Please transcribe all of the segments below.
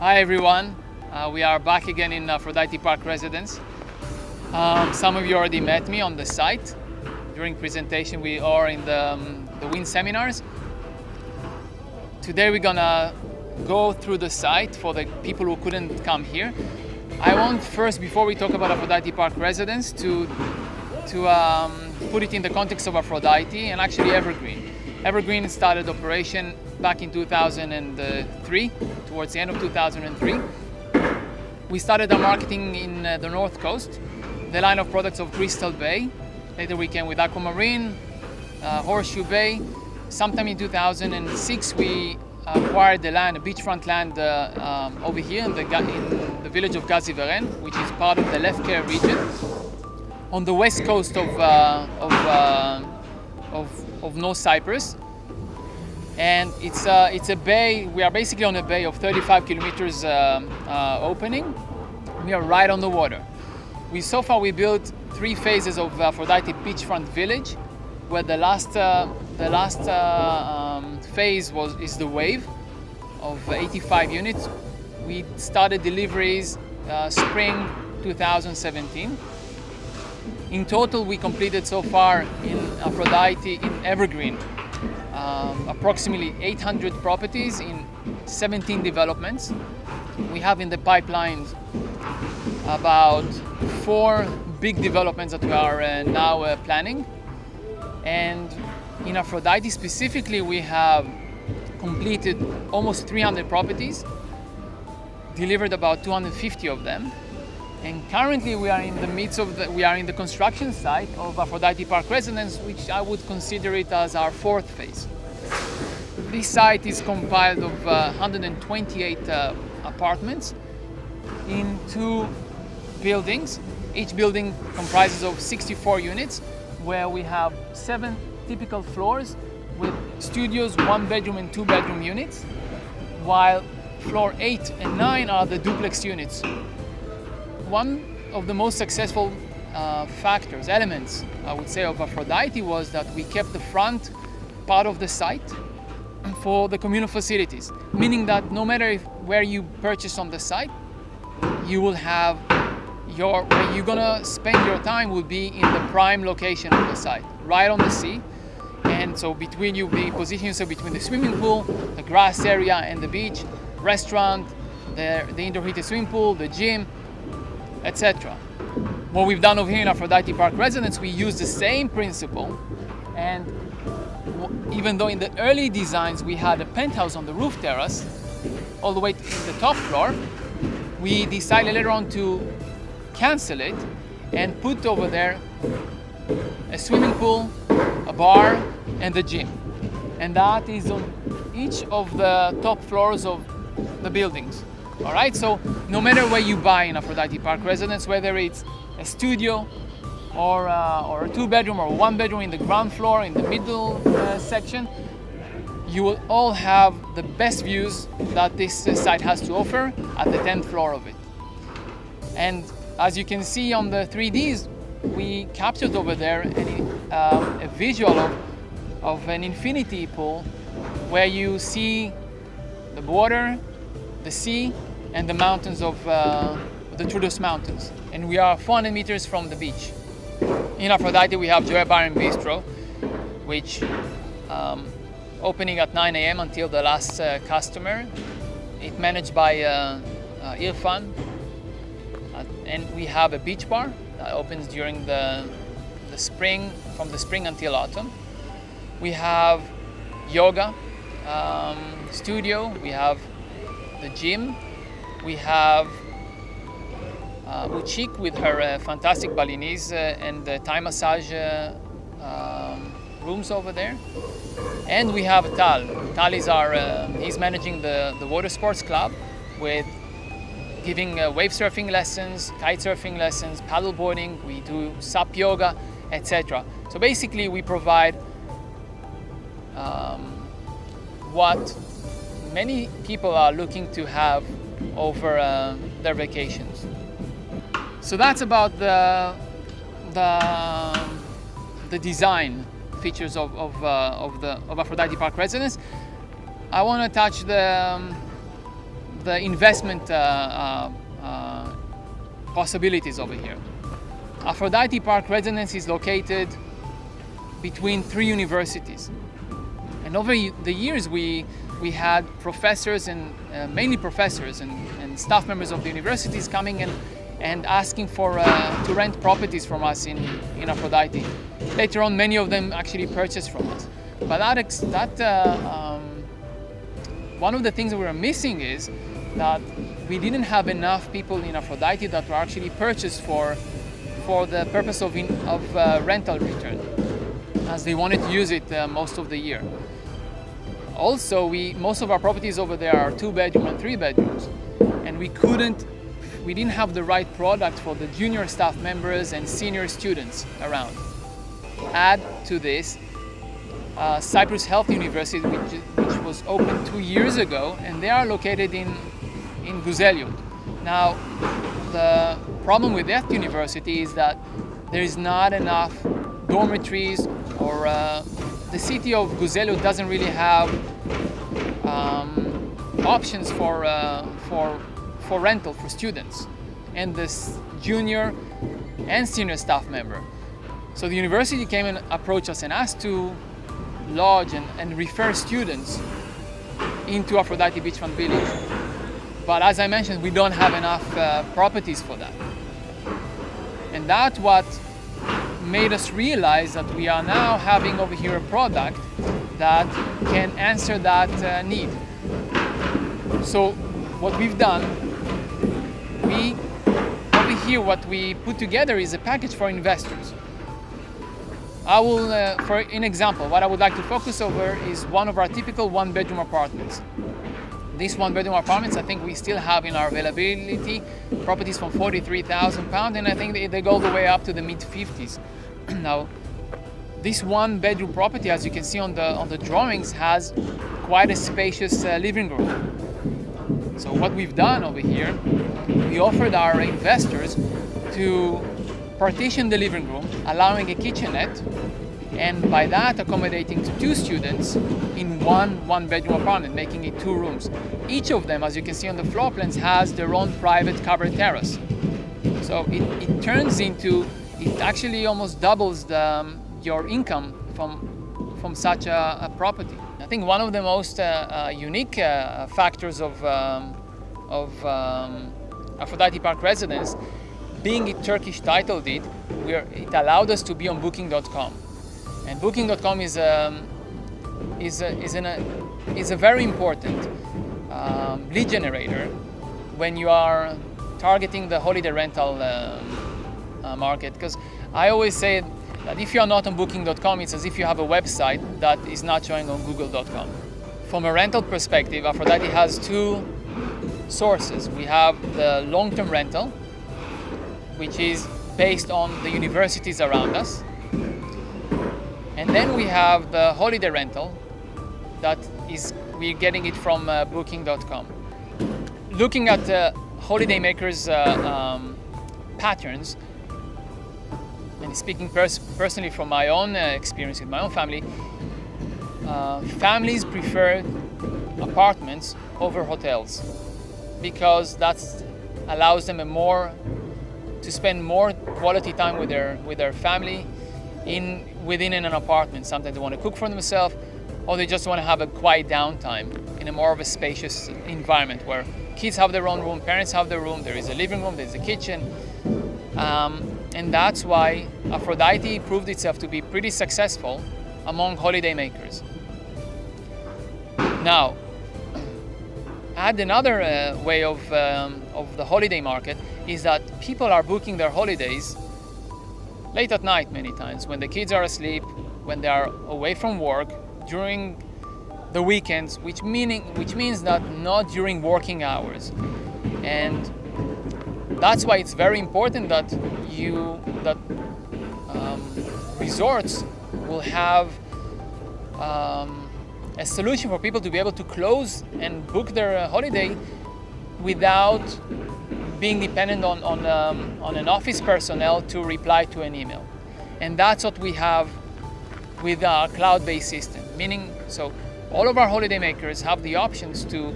Hi everyone, uh, we are back again in Aphrodite Park residence. Um, some of you already met me on the site. During presentation we are in the, um, the WIN seminars. Today we're gonna go through the site for the people who couldn't come here. I want first, before we talk about Aphrodite Park residence, to, to um, put it in the context of Aphrodite and actually Evergreen. Evergreen started operation back in 2003, towards the end of 2003. We started our marketing in uh, the North Coast, the line of products of Crystal Bay. Later we came with Aquamarine, uh, Horseshoe Bay. Sometime in 2006 we acquired the land, a beachfront land uh, um, over here in the, in the village of Gaziveren, which is part of the Lefke region, on the west coast of, uh, of, uh, of, of North Cyprus and it's a, uh, it's a bay, we are basically on a bay of 35 kilometers uh, uh, opening. We are right on the water. We So far we built three phases of Aphrodite Beachfront Village, where the last, uh, the last uh, um, phase was, is the wave of 85 units. We started deliveries uh, spring 2017. In total, we completed so far in Aphrodite in Evergreen um, approximately 800 properties in 17 developments. We have in the pipeline about four big developments that we are uh, now uh, planning. And in Aphrodite specifically, we have completed almost 300 properties, delivered about 250 of them, and currently we are in the midst of the, we are in the construction site of Aphrodite Park Residence, which I would consider it as our fourth phase. This site is compiled of uh, 128 uh, apartments in two buildings. Each building comprises of 64 units, where we have seven typical floors with studios, one bedroom and two bedroom units, while floor eight and nine are the duplex units one of the most successful uh, factors, elements, I would say, of Aphrodite was that we kept the front part of the site for the communal facilities, meaning that no matter if, where you purchase on the site, you will have your where you're gonna spend your time will be in the prime location of the site, right on the sea. And so between you be positioning yourself between the swimming pool, the grass area, and the beach, restaurant, the, the indoor heated swimming pool, the gym, etc. What we've done over here in Aphrodite Park Residence, we use the same principle and even though in the early designs we had a penthouse on the roof terrace, all the way to the top floor, we decided later on to cancel it and put over there a swimming pool, a bar, and a gym. And that is on each of the top floors of the buildings. All right, so no matter where you buy in Aphrodite Park residence, whether it's a studio or, uh, or a two bedroom or one bedroom in the ground floor, in the middle uh, section, you will all have the best views that this uh, site has to offer at the 10th floor of it. And as you can see on the 3Ds, we captured over there an, uh, a visual of, of an infinity pool where you see the water, the sea, and the mountains of uh, the Troodos Mountains. And we are 400 meters from the beach. In Aphrodite, we have Joy Bar and Bistro, which um, opening at 9 a.m. until the last uh, customer. It's managed by uh, uh, Irfan. Uh, and we have a beach bar that opens during the, the spring, from the spring until autumn. We have yoga um, studio, we have the gym, we have uh, Uchik with her uh, fantastic Balinese uh, and Thai massage uh, um, rooms over there. And we have Tal. Tal is our, uh, he's managing the, the water sports club with giving wave surfing lessons, kite surfing lessons, paddle boarding, we do SUP yoga, etc. So basically we provide um, what many people are looking to have over uh, their vacations. So that's about the, the, the design features of, of, uh, of, the, of Aphrodite Park residence. I want to touch the, um, the investment uh, uh, uh, possibilities over here. Aphrodite Park residence is located between three universities. And over the years, we, we had professors and uh, mainly professors and, and staff members of the universities coming and, and asking for uh, to rent properties from us in, in Aphrodite. Later on, many of them actually purchased from us. But that, that uh, um, one of the things that we were missing is that we didn't have enough people in Aphrodite that were actually purchased for, for the purpose of, in, of uh, rental return, as they wanted to use it uh, most of the year. Also, we, most of our properties over there are two bedroom and three bedrooms, and we couldn't, we didn't have the right product for the junior staff members and senior students around. Add to this uh, Cyprus Health University, which, which was opened two years ago, and they are located in in Guzelyurt. Now, the problem with that university is that there is not enough dormitories or uh, the city of Guzelyurt doesn't really have um, options for, uh, for, for rental for students and this junior and senior staff member. So the university came and approached us and asked to lodge and, and refer students into Aphrodite Beachfront Village. But as I mentioned, we don't have enough uh, properties for that. And that's what made us realize that we are now having over here a product that can answer that uh, need. So what we've done, we over here what we put together is a package for investors. I will, uh, for an example, what I would like to focus over is one of our typical one bedroom apartments. These one bedroom apartments, I think we still have in our availability properties from 43,000 pounds, and I think they, they go all the way up to the mid 50s. now, this one bedroom property, as you can see on the on the drawings, has quite a spacious uh, living room. So what we've done over here, we offered our investors to partition the living room, allowing a kitchenette and by that accommodating two students in one one bedroom apartment, making it two rooms. Each of them, as you can see on the floor plans, has their own private covered terrace. So it, it turns into, it actually almost doubles the, um, your income from, from such a, a, property. I think one of the most uh, uh, unique uh, factors of, um, of um, Aphrodite Park residence, being a Turkish title deed, it allowed us to be on booking.com. And Booking.com is a, um, is a, is, a, is a very important um, lead generator when you are targeting the holiday rental um, uh, market. Because I always say that if you are not on Booking.com, it's as if you have a website that is not showing on Google.com. From a rental perspective, Aphrodite has two sources. We have the long-term rental, which is based on the universities around us, and then we have the holiday rental that is we're getting it from uh, booking.com. Looking at uh, holidaymakers uh, um, patterns and speaking pers personally from my own uh, experience with my own family, uh, families prefer apartments over hotels because that allows them a more to spend more quality time with their with their family in within in an apartment. Sometimes they want to cook for themselves, or they just want to have a quiet downtime in a more of a spacious environment where kids have their own room, parents have their room, there is a living room, there's a kitchen. Um, and that's why Aphrodite proved itself to be pretty successful among holiday makers. Now, add another uh, way of, um, of the holiday market is that people are booking their holidays late at night many times when the kids are asleep, when they are away from work, during the weekends, which meaning which means that not during working hours. And that's why it's very important that you that um, resorts will have um, a solution for people to be able to close and book their uh, holiday without being dependent on, on, um, on an office personnel to reply to an email. And that's what we have with our cloud-based system, meaning so all of our holidaymakers have the options to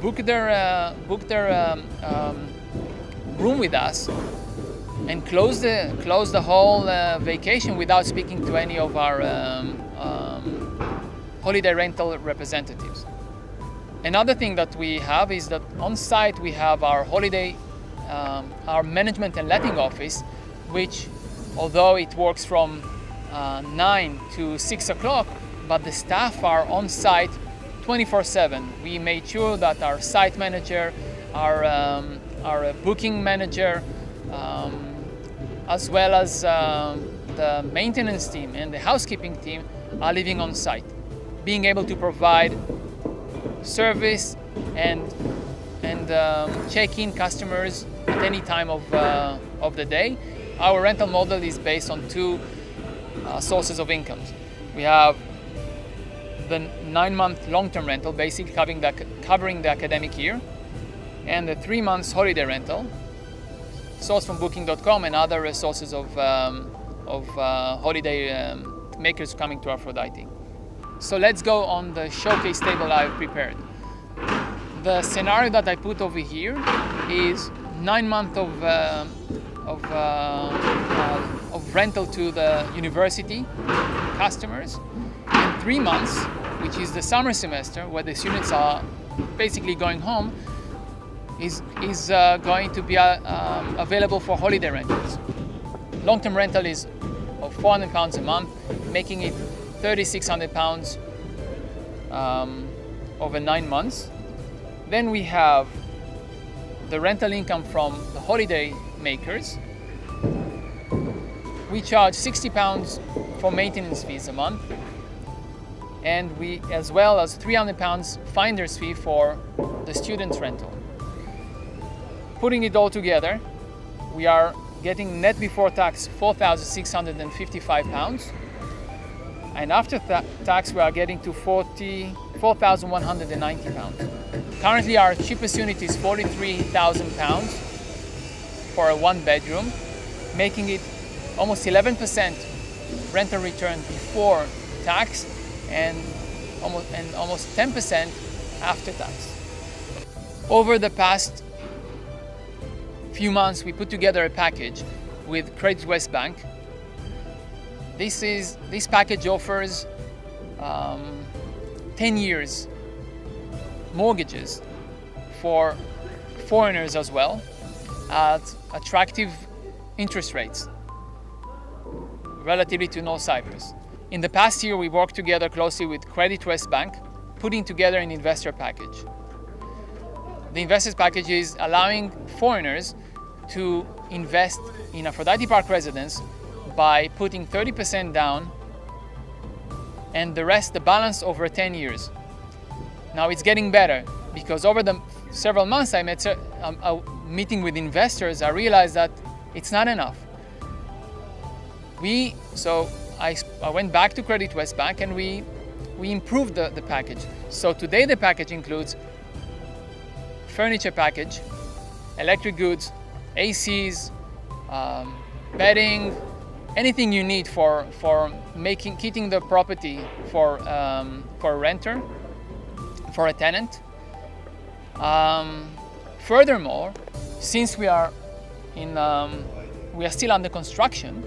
book their uh, book their um, um, room with us and close the close the whole uh, vacation without speaking to any of our um, um, holiday rental representatives. Another thing that we have is that on site we have our holiday, um, our management and letting office, which although it works from uh, 9 to 6 o'clock, but the staff are on site 24-7. We made sure that our site manager, our, um, our booking manager, um, as well as uh, the maintenance team and the housekeeping team are living on site, being able to provide service and and um, check in customers at any time of, uh, of the day. Our rental model is based on two uh, sources of income. We have the nine-month long-term rental, basically covering the, covering the academic year, and the three months holiday rental, sourced from Booking.com and other sources of, um, of uh, holiday um, makers coming to Aphrodite. So let's go on the showcase table I've prepared. The scenario that I put over here is nine months of, uh, of, uh, of rental to the university customers and three months, which is the summer semester where the students are basically going home, is, is uh, going to be uh, um, available for holiday rentals. Long-term rental is of 400 pounds a month, making it 3,600 pounds um, over nine months. Then we have the rental income from the holiday makers. We charge 60 pounds for maintenance fees a month and we as well as 300 pounds finder's fee for the student's rental. Putting it all together, we are getting net before tax 4,655 pounds and after tax we are getting to 4,190 pounds. Currently our cheapest unit is 43,000 pounds for a one bedroom, making it almost 11% rental return before tax and almost, and almost 10% after tax. Over the past few months we put together a package with Credit West Bank this is this package offers um, 10 years mortgages for foreigners as well at attractive interest rates relatively to North Cyprus. In the past year, we worked together closely with Credit West Bank, putting together an investor package. The investors package is allowing foreigners to invest in Aphrodite Park residence by putting 30% down and the rest, the balance over 10 years. Now it's getting better because over the several months I met a, um, a meeting with investors, I realized that it's not enough. We, so I, I went back to Credit West Bank and we, we improved the, the package. So today the package includes furniture package, electric goods, ACs, um, bedding, anything you need for, for making, keeping the property for, um, for a renter, for a tenant. Um, furthermore, since we are in, um, we are still under construction,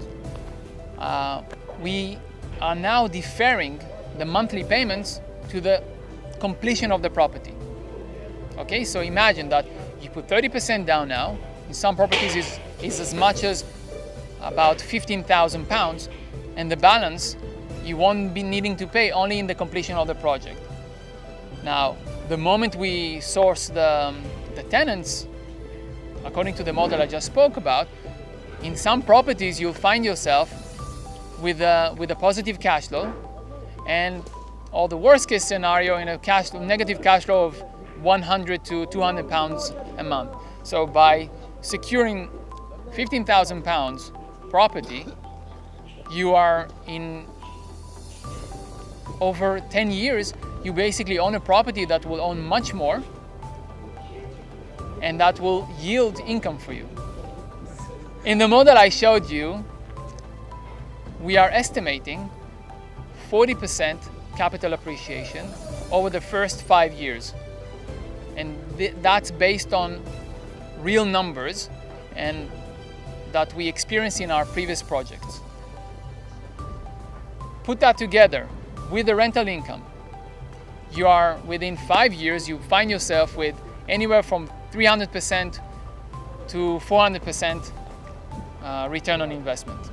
uh, we are now deferring the monthly payments to the completion of the property. Okay, so imagine that you put 30% down now, in some properties is, is as much as about 15,000 pounds and the balance you won't be needing to pay only in the completion of the project. Now, the moment we source the, um, the tenants, according to the model I just spoke about, in some properties you'll find yourself with a, with a positive cash flow and or the worst case scenario in a cash negative cash flow of 100 to 200 pounds a month. So by securing 15,000 pounds property, you are in over 10 years, you basically own a property that will own much more and that will yield income for you. In the model I showed you, we are estimating 40% capital appreciation over the first five years. And th that's based on real numbers and that we experienced in our previous projects. Put that together with the rental income. You are within five years, you find yourself with anywhere from 300% to 400% uh, return on investment.